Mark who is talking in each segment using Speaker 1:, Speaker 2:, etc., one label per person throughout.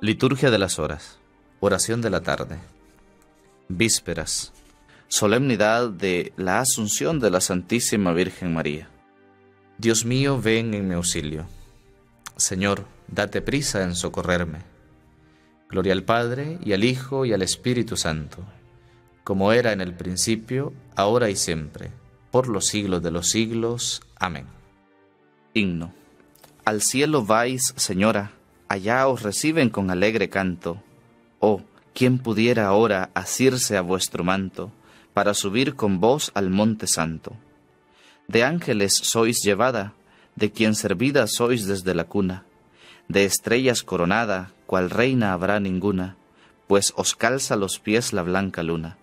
Speaker 1: Liturgia de las Horas. Oración de la tarde. Vísperas. Solemnidad de la Asunción de la Santísima Virgen María. Dios mío, ven en mi auxilio. Señor, date prisa en socorrerme. Gloria al Padre, y al Hijo, y al Espíritu Santo, como era en el principio, ahora y siempre, por los siglos de los siglos. Amén. Himno. Al cielo vais, Señora allá os reciben con alegre canto. Oh, ¿quién pudiera ahora asirse a vuestro manto, para subir con vos al monte santo? De ángeles sois llevada, de quien servida sois desde la cuna, de estrellas coronada, cual reina habrá ninguna, pues os calza los pies la blanca luna.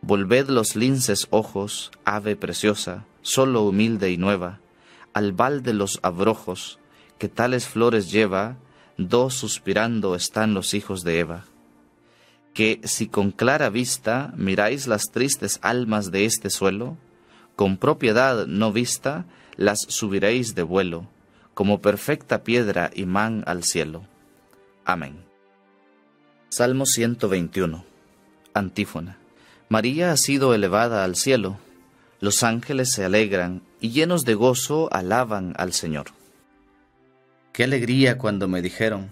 Speaker 1: Volved los linces ojos, ave preciosa, solo humilde y nueva, al val de los abrojos, que tales flores lleva, dos suspirando están los hijos de Eva. Que si con clara vista miráis las tristes almas de este suelo, con propiedad no vista las subiréis de vuelo, como perfecta piedra imán al cielo. Amén. Salmo 121. Antífona. María ha sido elevada al cielo, los ángeles se alegran y llenos de gozo alaban al Señor. Qué alegría cuando me dijeron,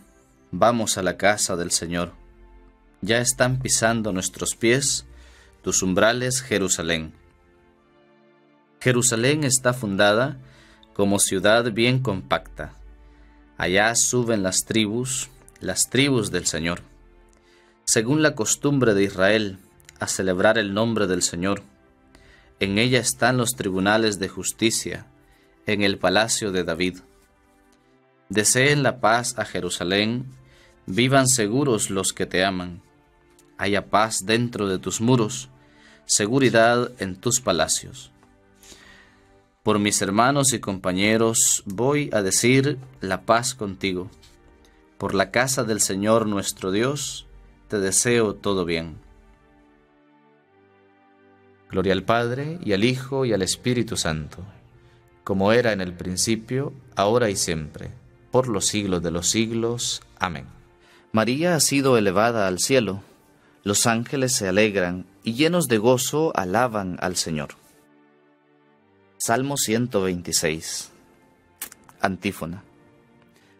Speaker 1: vamos a la casa del Señor. Ya están pisando nuestros pies tus umbrales, Jerusalén. Jerusalén está fundada como ciudad bien compacta. Allá suben las tribus, las tribus del Señor, según la costumbre de Israel, a celebrar el nombre del Señor. En ella están los tribunales de justicia, en el palacio de David. Deseen la paz a Jerusalén, vivan seguros los que te aman. Haya paz dentro de tus muros, seguridad en tus palacios. Por mis hermanos y compañeros voy a decir la paz contigo. Por la casa del Señor nuestro Dios, te deseo todo bien. Gloria al Padre, y al Hijo, y al Espíritu Santo, como era en el principio, ahora y siempre por los siglos de los siglos. Amén. María ha sido elevada al cielo, los ángeles se alegran y llenos de gozo alaban al Señor. Salmo 126. Antífona.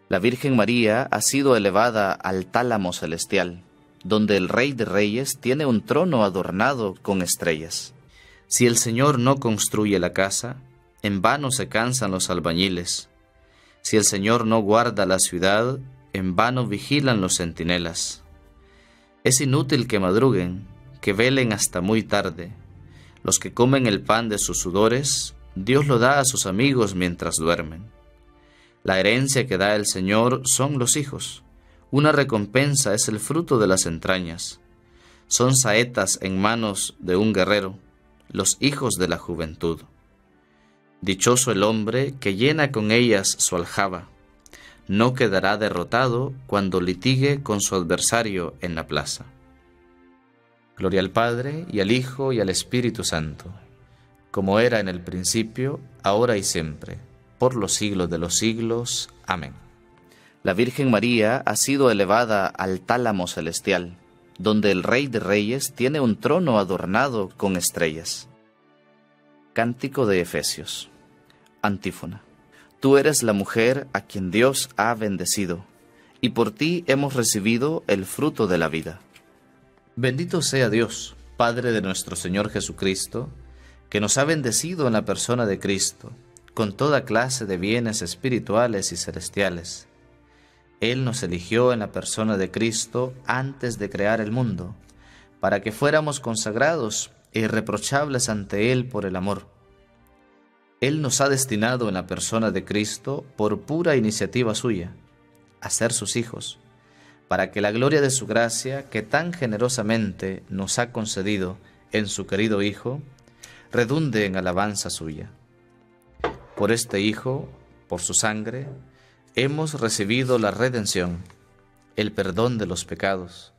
Speaker 1: La Virgen María ha sido elevada al tálamo celestial, donde el Rey de Reyes tiene un trono adornado con estrellas. Si el Señor no construye la casa, en vano se cansan los albañiles. Si el Señor no guarda la ciudad, en vano vigilan los centinelas. Es inútil que madruguen, que velen hasta muy tarde. Los que comen el pan de sus sudores, Dios lo da a sus amigos mientras duermen. La herencia que da el Señor son los hijos. Una recompensa es el fruto de las entrañas. Son saetas en manos de un guerrero, los hijos de la juventud. Dichoso el hombre que llena con ellas su aljaba. No quedará derrotado cuando litigue con su adversario en la plaza. Gloria al Padre, y al Hijo, y al Espíritu Santo, como era en el principio, ahora y siempre, por los siglos de los siglos. Amén. La Virgen María ha sido elevada al tálamo celestial, donde el Rey de Reyes tiene un trono adornado con estrellas. Cántico de Efesios. Antífona. Tú eres la mujer a quien Dios ha bendecido, y por ti hemos recibido el fruto de la vida. Bendito sea Dios, Padre de nuestro Señor Jesucristo, que nos ha bendecido en la persona de Cristo, con toda clase de bienes espirituales y celestiales. Él nos eligió en la persona de Cristo antes de crear el mundo, para que fuéramos consagrados e irreprochables ante Él por el amor. Él nos ha destinado en la persona de Cristo por pura iniciativa suya, a ser sus hijos, para que la gloria de su gracia, que tan generosamente nos ha concedido en su querido Hijo, redunde en alabanza suya. Por este Hijo, por su sangre, hemos recibido la redención, el perdón de los pecados,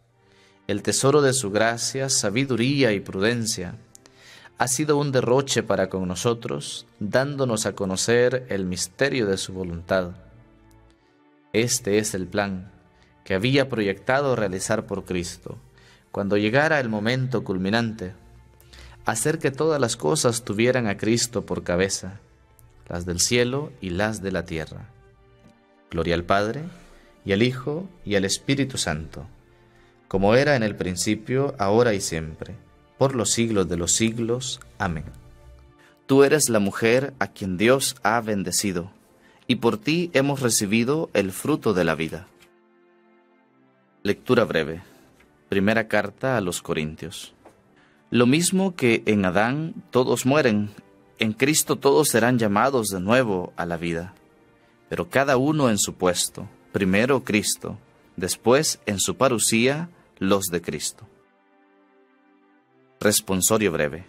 Speaker 1: el tesoro de su gracia, sabiduría y prudencia, ha sido un derroche para con nosotros, dándonos a conocer el misterio de su voluntad. Este es el plan, que había proyectado realizar por Cristo, cuando llegara el momento culminante, hacer que todas las cosas tuvieran a Cristo por cabeza, las del cielo y las de la tierra. Gloria al Padre, y al Hijo, y al Espíritu Santo, como era en el principio, ahora y siempre, por los siglos de los siglos. Amén. Tú eres la mujer a quien Dios ha bendecido, y por ti hemos recibido el fruto de la vida. Lectura breve. Primera carta a los Corintios. Lo mismo que en Adán todos mueren, en Cristo todos serán llamados de nuevo a la vida, pero cada uno en su puesto, primero Cristo, después en su parucía los de Cristo. Responsorio breve.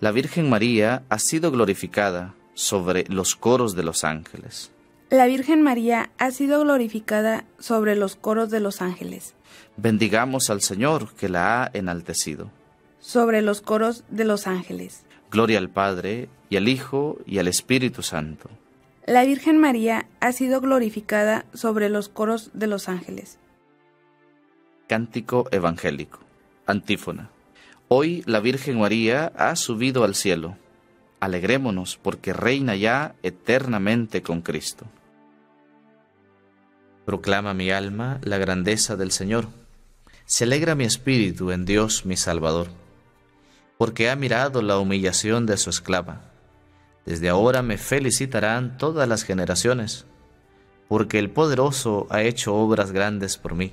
Speaker 1: La Virgen María ha sido glorificada sobre los coros de los ángeles.
Speaker 2: La Virgen María ha sido glorificada sobre los coros de los ángeles.
Speaker 1: Bendigamos al Señor que la ha enaltecido.
Speaker 2: Sobre los coros de los ángeles.
Speaker 1: Gloria al Padre, y al Hijo, y al Espíritu Santo.
Speaker 2: La Virgen María ha sido glorificada sobre los coros de los ángeles.
Speaker 1: Cántico Evangélico. Antífona. Hoy la Virgen María ha subido al cielo. Alegrémonos porque reina ya eternamente con Cristo. Proclama mi alma la grandeza del Señor. Se alegra mi espíritu en Dios mi Salvador, porque ha mirado la humillación de su esclava. Desde ahora me felicitarán todas las generaciones, porque el poderoso ha hecho obras grandes por mí.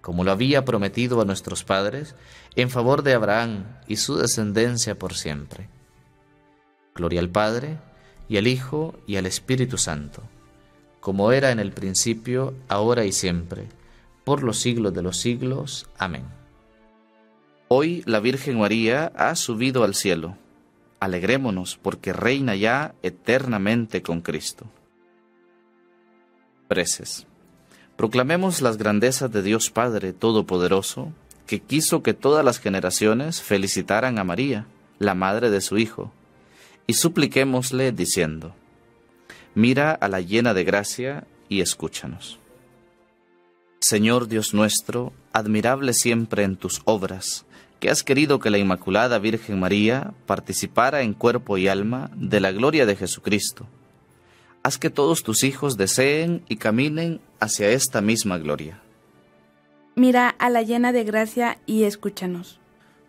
Speaker 1: como lo había prometido a nuestros padres, en favor de Abraham y su descendencia por siempre. Gloria al Padre, y al Hijo, y al Espíritu Santo, como era en el principio, ahora y siempre, por los siglos de los siglos. Amén. Hoy la Virgen María ha subido al cielo. Alegrémonos porque reina ya eternamente con Cristo. Preces. Proclamemos las grandezas de Dios Padre Todopoderoso, que quiso que todas las generaciones felicitaran a María, la madre de su Hijo, y supliquémosle diciendo, Mira a la llena de gracia y escúchanos. Señor Dios nuestro, admirable siempre en tus obras, que has querido que la Inmaculada Virgen María participara en cuerpo y alma de la gloria de Jesucristo. Haz que todos tus hijos deseen y caminen hacia esta misma gloria.
Speaker 2: Mira a la llena de gracia y escúchanos.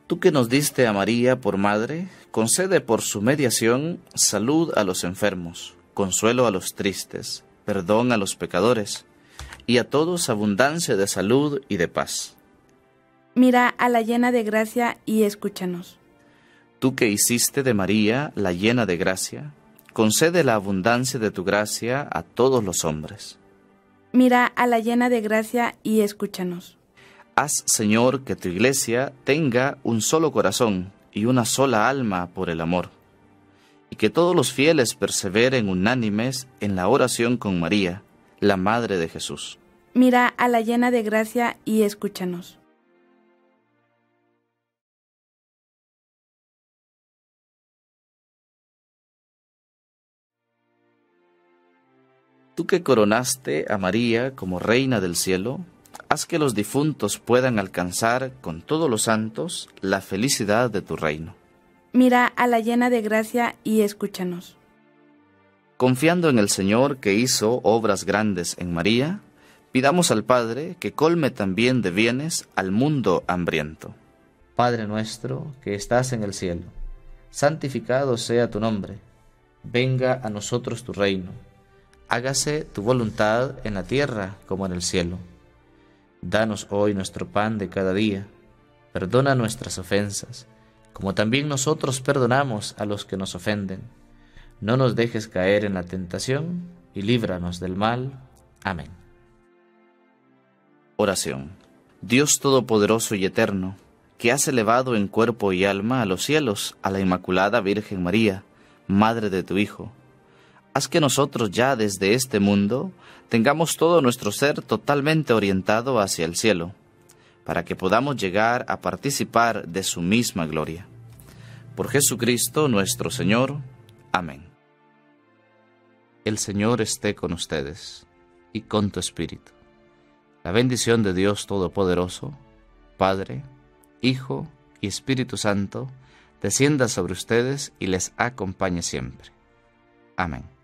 Speaker 1: Tú que nos diste a María por madre, concede por su mediación salud a los enfermos, consuelo a los tristes, perdón a los pecadores y a todos abundancia de salud y de paz.
Speaker 2: Mira a la llena de gracia y escúchanos.
Speaker 1: Tú que hiciste de María la llena de gracia, concede la abundancia de tu gracia a todos los hombres.
Speaker 2: Mira a la llena de gracia y escúchanos.
Speaker 1: Haz, Señor, que tu iglesia tenga un solo corazón y una sola alma por el amor, y que todos los fieles perseveren unánimes en la oración con María, la Madre de Jesús.
Speaker 2: Mira a la llena de gracia y escúchanos.
Speaker 1: Tú que coronaste a María como Reina del cielo, haz que los difuntos puedan alcanzar con todos los santos la felicidad de tu reino.
Speaker 2: Mira a la llena de gracia y escúchanos.
Speaker 1: Confiando en el Señor que hizo obras grandes en María, pidamos al Padre que colme también de bienes al mundo hambriento. Padre nuestro que estás en el cielo, santificado sea tu nombre, venga a nosotros tu reino, hágase tu voluntad en la tierra como en el cielo. Danos hoy nuestro pan de cada día, perdona nuestras ofensas, como también nosotros perdonamos a los que nos ofenden no nos dejes caer en la tentación y líbranos del mal. Amén. Oración. Dios Todopoderoso y Eterno, que has elevado en cuerpo y alma a los cielos a la Inmaculada Virgen María, Madre de tu Hijo, haz que nosotros ya desde este mundo tengamos todo nuestro ser totalmente orientado hacia el cielo, para que podamos llegar a participar de su misma gloria. Por Jesucristo nuestro Señor. Amén. El Señor esté con ustedes y con tu espíritu. La bendición de Dios Todopoderoso, Padre, Hijo y Espíritu Santo, descienda sobre ustedes y les acompañe siempre. Amén.